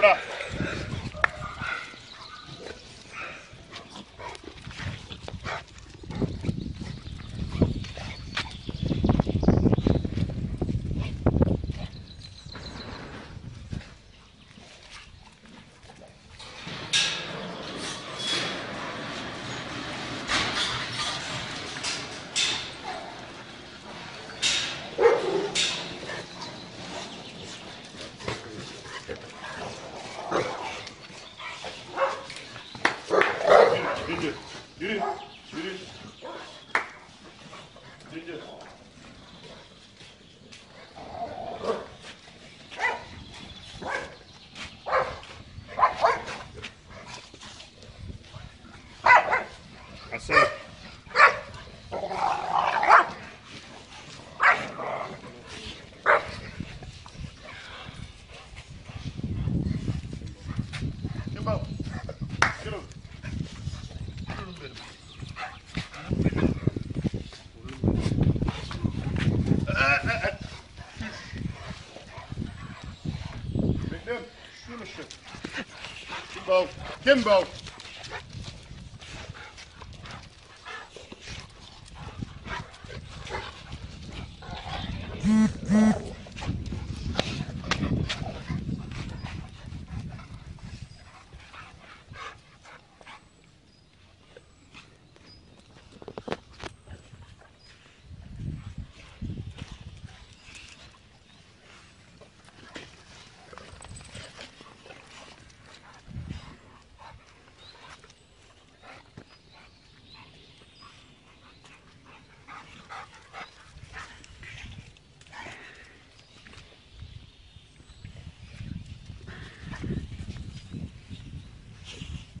bra. 军军军军 Kimbo. Kimbo. Mm-hmm.